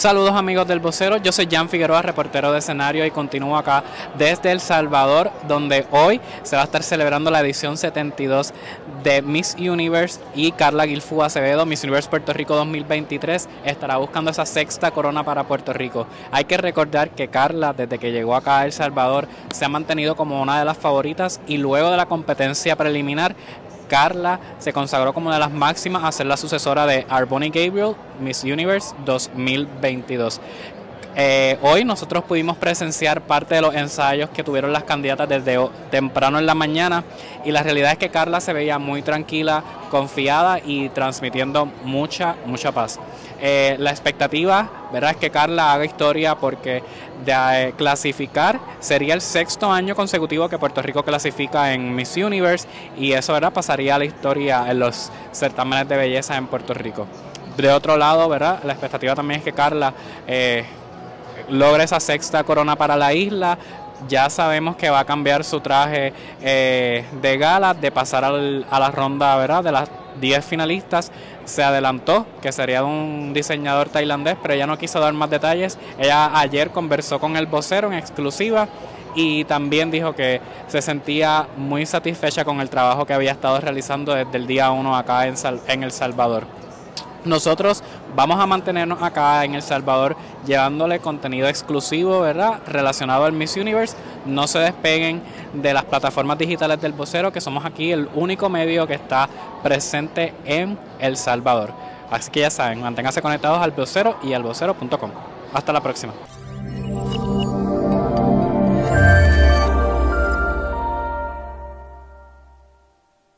Saludos amigos del vocero, yo soy Jan Figueroa, reportero de escenario y continúo acá desde El Salvador, donde hoy se va a estar celebrando la edición 72 de Miss Universe y Carla Guilfú Acevedo, Miss Universe Puerto Rico 2023, estará buscando esa sexta corona para Puerto Rico. Hay que recordar que Carla, desde que llegó acá a El Salvador, se ha mantenido como una de las favoritas y luego de la competencia preliminar Carla se consagró como una de las máximas a ser la sucesora de Arboni Gabriel, Miss Universe 2022. Eh, hoy nosotros pudimos presenciar parte de los ensayos que tuvieron las candidatas desde temprano en la mañana y la realidad es que Carla se veía muy tranquila, confiada y transmitiendo mucha, mucha paz. Eh, la expectativa, ¿verdad? Es que Carla haga historia porque de eh, clasificar sería el sexto año consecutivo que Puerto Rico clasifica en Miss Universe y eso, ¿verdad? Pasaría a la historia en los certámenes de belleza en Puerto Rico. De otro lado, ¿verdad? La expectativa también es que Carla logre esa sexta corona para la isla, ya sabemos que va a cambiar su traje eh, de gala, de pasar al, a la ronda ¿verdad? de las 10 finalistas. Se adelantó que sería de un diseñador tailandés, pero ella no quiso dar más detalles. Ella ayer conversó con el vocero en exclusiva y también dijo que se sentía muy satisfecha con el trabajo que había estado realizando desde el día 1 acá en El Salvador. Nosotros vamos a mantenernos acá en El Salvador llevándole contenido exclusivo, ¿verdad? Relacionado al Miss Universe. No se despeguen de las plataformas digitales del vocero, que somos aquí el único medio que está presente en El Salvador. Así que ya saben, manténganse conectados al vocero y al vocero.com. Hasta la próxima.